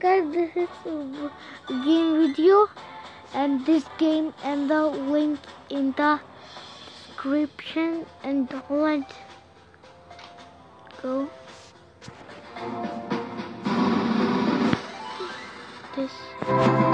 Guys, this is a game video and this game and the link in the description and let's go. This.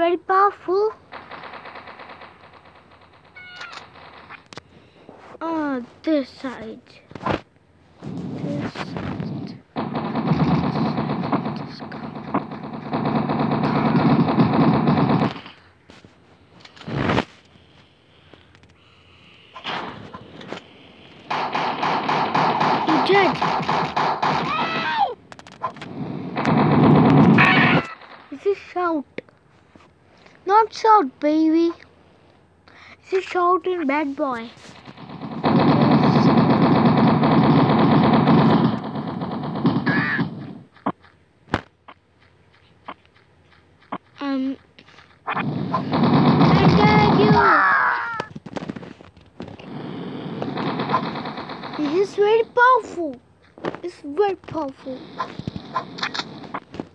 Very powerful. Oh, this side. Shout, baby. This is shout bad boy. Um. I got you. This is very powerful. It's very powerful.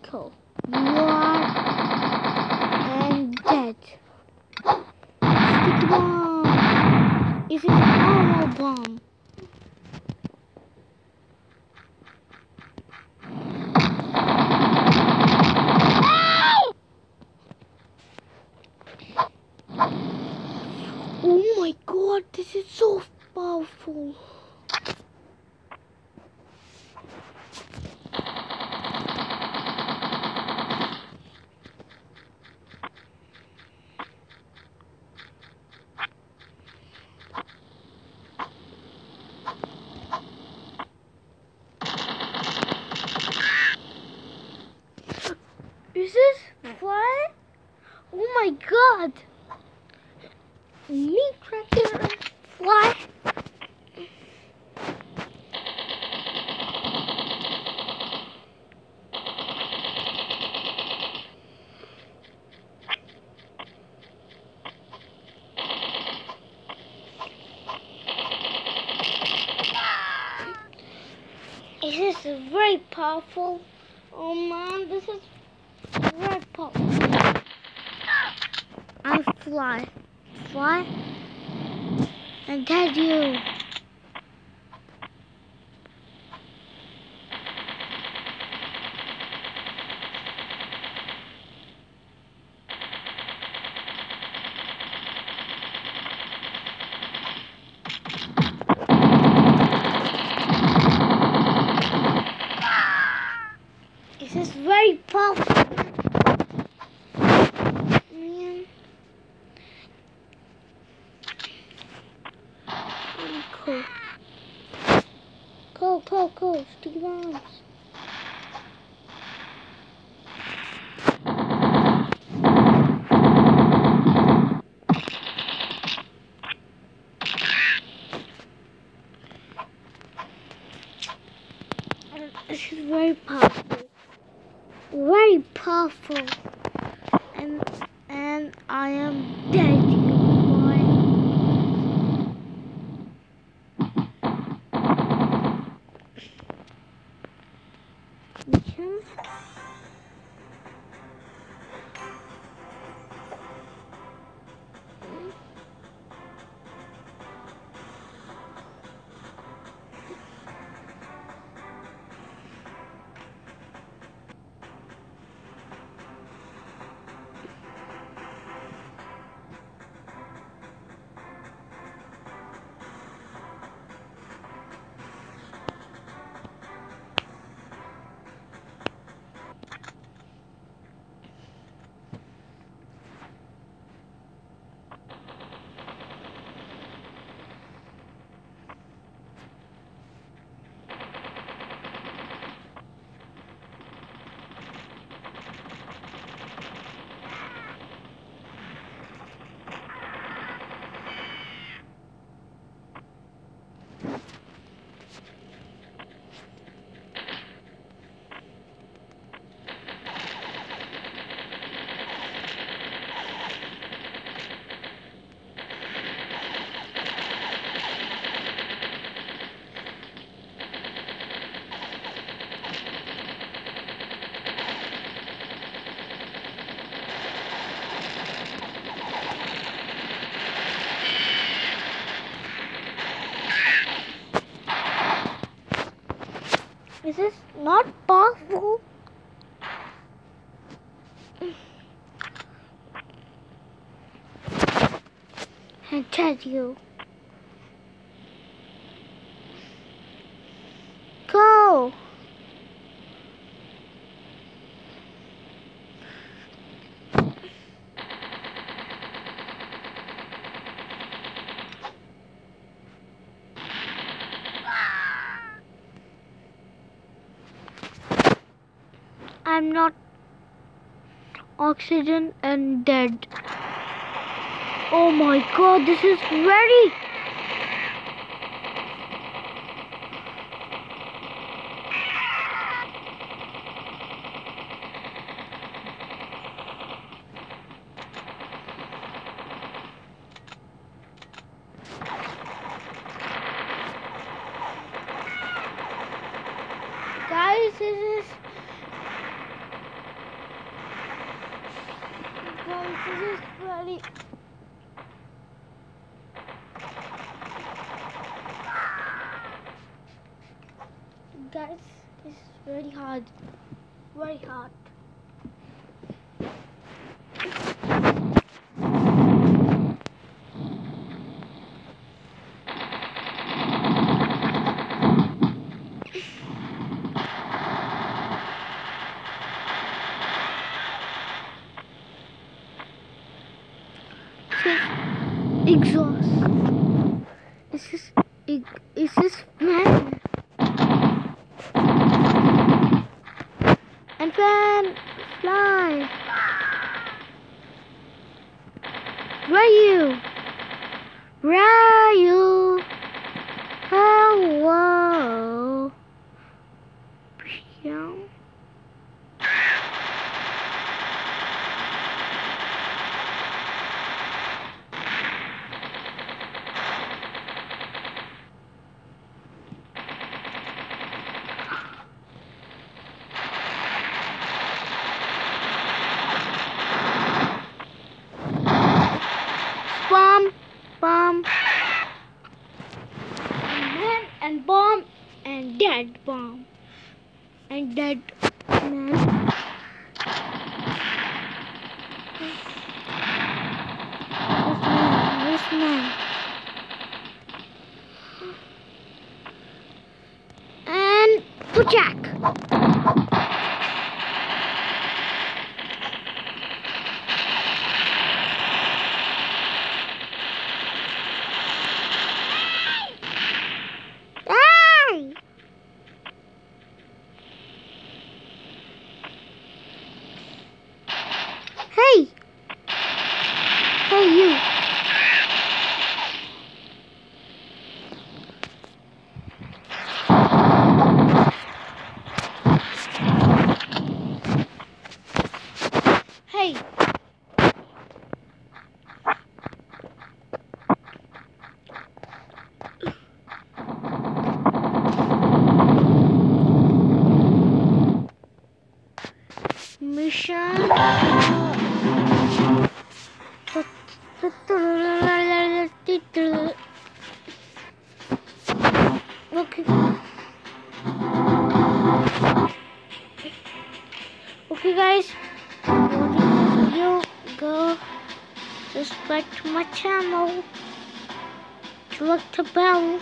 Cool. And dead. Sticky bomb. Is armor bomb. Oh my god, this is so powerful. Is this fly? Oh my god! Me cracker fly. This is very powerful. Oh man, this is very powerful. I fly. Fly. And tell you. And, and I am dead. Not powerful. I tell you. Go. I'm not oxygen and dead. Oh my god, this is very Guys, this is This is very Guys, this is very hard. Very hard. This is exhaust. This is ex- is this man? And fly. Where are you? Where are you? Hello. Yeah. Bomb, bomb, and bomb, and dead bomb, and dead man. This man, this man. And Jack. you. Hey. Mission. Guys. You go subscribe to my channel. Click the bell.